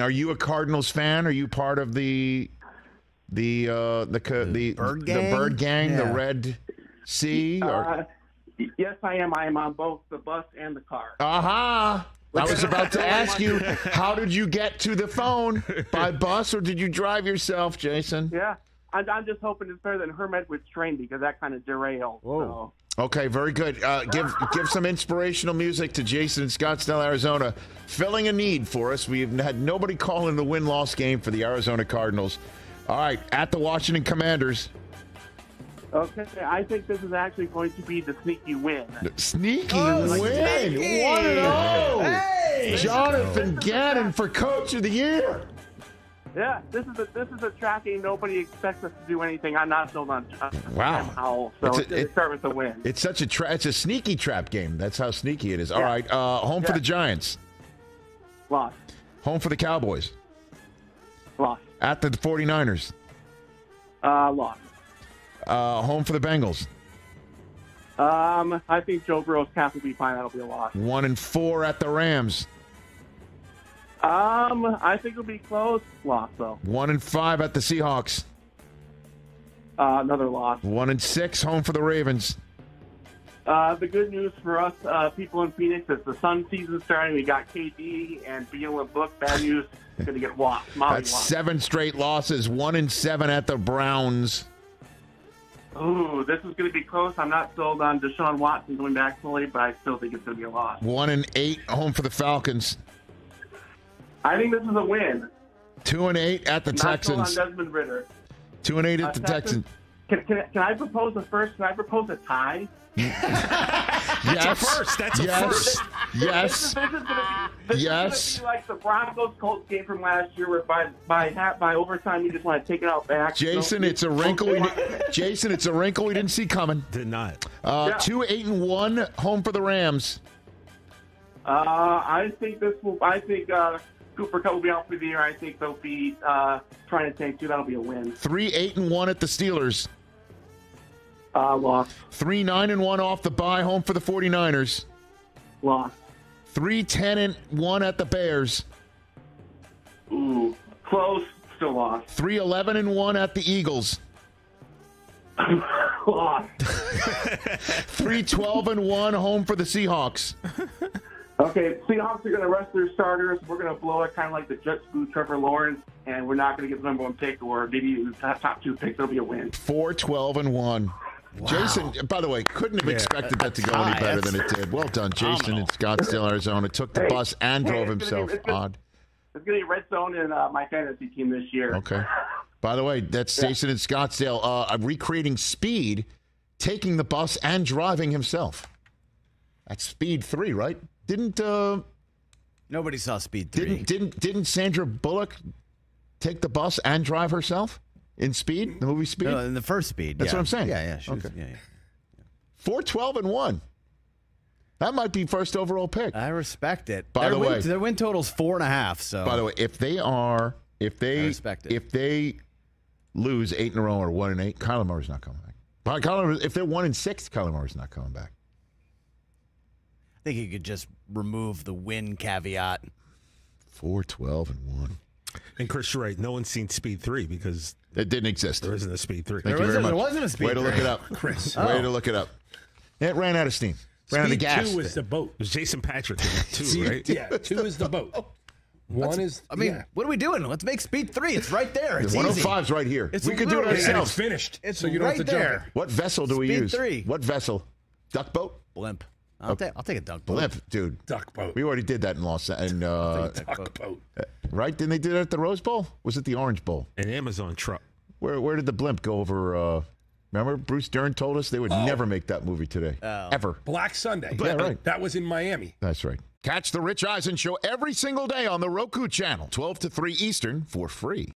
Are you a Cardinals fan? Are you part of the the uh, the the Bird the Gang? Bird Gang, the Red Sea? Or, Uh, yes, I am. I am on both the bus and the car. Aha! I was about to ask you, how did you get to the phone? By bus or did you drive yourself, Jason? Yeah, I'm, I'm just hoping it's better than Hermit with train because that kind of derailed. So. Okay, very good. Uh, give give some inspirational music to Jason in Scottsdale, Arizona, filling a need for us. We've had nobody call in the win loss game for the Arizona Cardinals. All right, at the Washington Commanders, Okay, I think this is actually going to be the sneaky win. sneaky Oh, win, sneaky. one and zero. Hey! Jonathan Gannon for Coach of the Year. Yeah, this is a this is a trap game. Nobody expects us to do anything. I'm not sold on uh, Wow. Howell, so It's a- it- to start with a win. It's such a tra- it's a sneaky trap game. That's how sneaky it is. All Yeah. right, uh, home for the Giants, Lost, home for the Cowboys, lost, at the 49ers, uh, lost. uh, home for the Bengals. Um, I think Joe Burrow's cap will be fine. That'll be a loss. One and four at the Rams. Um, I think it'll be close. Loss though. One and five at the Seahawks. Uh, another loss. One and six home for the Ravens. Uh, the good news for us uh, people in Phoenix is the sun season starting. We got KD and Beal and Book. Bad news, going to get walked. Molly That's walked. seven straight losses. One and seven at the Browns. Ooh, this is going to be close. I'm not sold on Deshaun Watson going back fully, but I still think it's going to be a loss. One and eight home for the Falcons. I think this is a win. Two and eight at the Not sold Texans. on Desmond Ridder. Two and eight Uh, at the Texans. Can, can, can I propose a first? Can I propose a tie? Yes. first. That's a yes. first. This, Yes. is, this is going to be Yes. is going to be like the Broncos Colts game from last year, where by by half, by overtime you just want to take it out back. Jason, No- it's a wrinkle. We Jason, it's a wrinkle we didn't see coming. Did not. Uh, Yeah. Two eight and one home for the Rams. Uh, I think this will. I think uh, Cooper Kupp will be out for the year. I think they'll be uh, trying to take two. That'll be a win. Three eight and one at the Steelers. Uh, loss, Three nine and one off the bye home for the 49ers. loss. Three ten and one at the Bears. Ooh, close, still lost. Three eleven and one at the Eagles. lost. Three twelve and one home for the Seahawks. Okay, Seahawks are going to rest their starters. We're going to blow it kind of like the Jets blew Trevor Lawrence, and we're not going to get the number one pick or maybe the top, top two picks. It'll be a win. Four twelve and one. Jason, by the way, couldn't have expected that to go any tie. better than it did. Well done, Jason in Scottsdale, Arizona. Took the Hey, bus and hey, drove it's himself. be- it's gonna- Odd. It's going to be red zone in uh, my fantasy team this year. Okay. By the way, that's Jason in Scottsdale uh, recreating speed, taking the bus and driving himself. That's speed three, right? Didn't uh, Nobody saw Speed 3. didn't didn't didn't Sandra Bullock take the bus and drive herself in Speed, the movie Speed? No, in the first Speed. That's yeah. what I'm saying. Yeah, yeah. She was, Okay. yeah, yeah. Four twelve and one. That might be first overall pick. I respect it. By their the win, way- their win total's four and a half. So By the way, if they are if they respect it. if they lose eight in a row or one and eight, Kyler Murray's not coming back. Kyler, if they're one and six, Kyler Murray's not coming back. I think you could just remove the win caveat. Four twelve and one. And Chris, you're right. No one's seen Speed 3 because It didn't exist. there isn't a Speed 3. Thank There you very wasn't- much. there wasn't a Speed Way to look it up, Chris. Way oh. to look it up. It ran out of steam. Ran out of Speed gas. two was the boat. It was Jason Patric in it right? Yeah, two is the boat. One is. I mean, yeah. what are we doing? Let's make Speed 3. It's right there. It's The oh easy. 105's right here. It's we could do it ourselves. it's finished. It's so you don't right have to there. it. What vessel do we use? Speed use? three. What vessel? Duck boat? Blimp. I'll, take, I'll take a duck boat. Blimp, dude. Duck boat. We already did that in Los Angeles. uh, Duck boat. right? Didn't they do that at the Rose Bowl? Was it the Orange Bowl? An Amazon truck. Where where did the blimp go over? Uh, remember, Bruce Dern told us they would Oh. never make that movie today, ever. Black Sunday. Yeah, right. That was in Miami. That's right. Catch the Rich Eisen show every single day on the Roku channel, 12 to 3 Eastern, for free.